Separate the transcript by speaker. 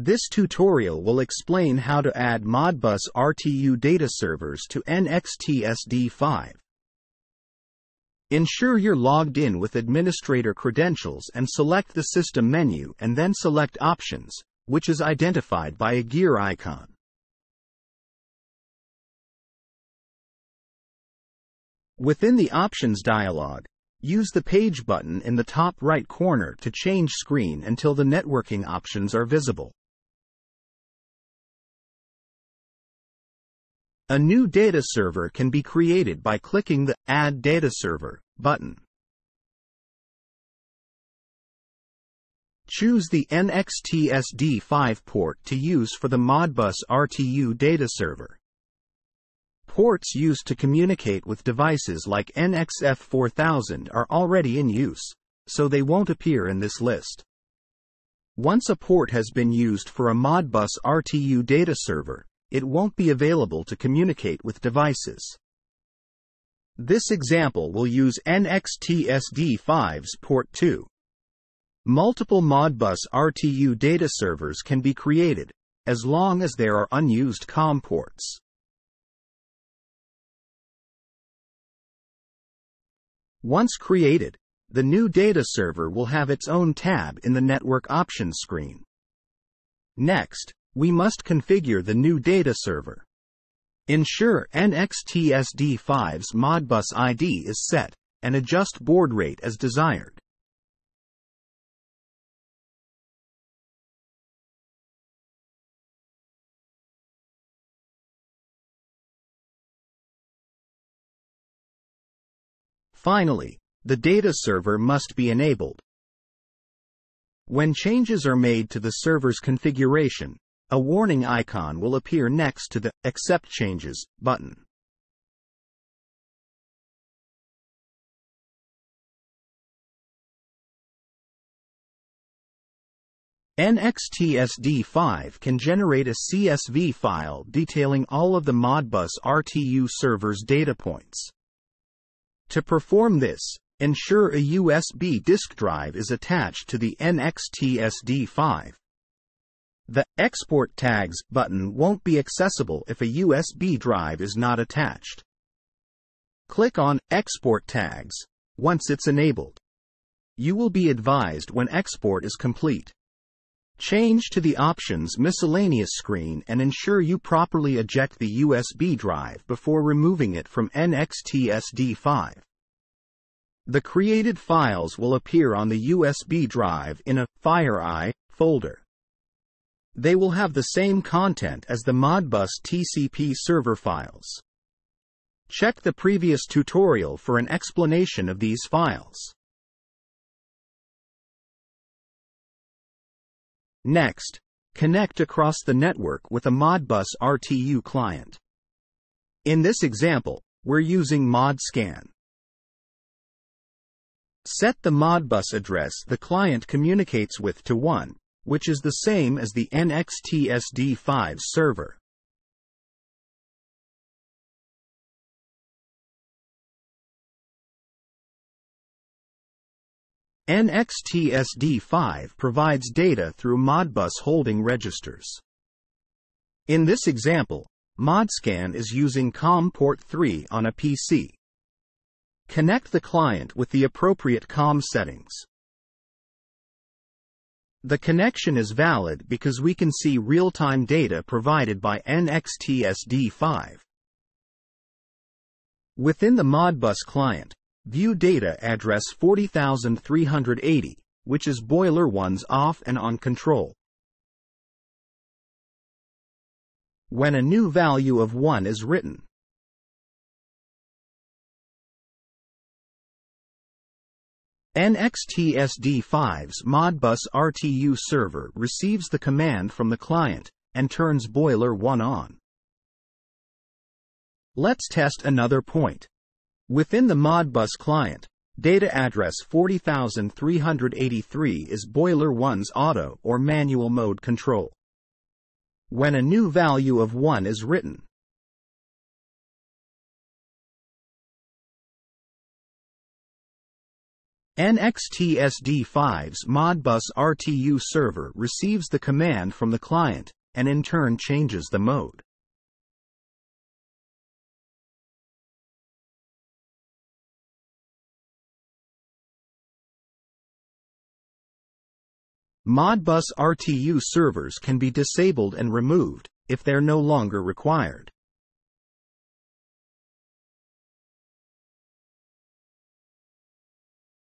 Speaker 1: This tutorial will explain how to add Modbus RTU data servers to NXT-SD5. Ensure you're logged in with administrator credentials and select the System menu and then select Options, which is identified by a gear icon. Within the Options dialog, use the Page button in the top right corner to change screen until the networking options are visible. A new data server can be created by clicking the Add Data Server button. Choose the NXT-SD5 port to use for the Modbus RTU data server. Ports used to communicate with devices like NXF4000 are already in use, so they won't appear in this list. Once a port has been used for a Modbus RTU data server, it won't be available to communicate with devices. This example will use NXT-SD5's port 2. Multiple Modbus RTU data servers can be created, as long as there are unused COM ports. Once created, the new data server will have its own tab in the Network Options screen. Next, we must configure the new data server. Ensure NXT-SD5's Modbus ID is set, and adjust baud rate as desired. Finally, the data server must be enabled. When changes are made to the server's configuration, a warning icon will appear next to the Accept Changes button. NXT-SD5 can generate a CSV file detailing all of the Modbus RTU server's data points. To perform this, ensure a USB disk drive is attached to the NXT-SD5. The Export Tags button won't be accessible if a USB drive is not attached. Click on Export Tags once it's enabled. You will be advised when export is complete. Change to the Options Miscellaneous screen and ensure you properly eject the USB drive before removing it from NXT-SD5. The created files will appear on the USB drive in a Fireye folder. They will have the same content as the Modbus TCP server files. Check the previous tutorial for an explanation of these files. Next, connect across the network with a Modbus RTU client. In this example, we're using ModScan. Set the Modbus address the client communicates with to 1, which is the same as the NXT-SD5 server. NXT-SD5 provides data through Modbus holding registers. In this example, ModScan is using COM port 3 on a PC. Connect the client with the appropriate COM settings. The connection is valid because we can see real-time data provided by NXT-SD5. Within the Modbus client, view data address 40380, which is boiler 1's off and on control. When a new value of 1 is written, NXT-SD5's Modbus RTU server receives the command from the client and turns boiler 1 on. Let's test another point. Within the Modbus client, data address 40383 is boiler 1's auto or manual mode control. When a new value of 1 is written, NXTSD5's Modbus RTU server receives the command from the client, and in turn changes the mode. Modbus RTU servers can be disabled and removed if they're no longer required.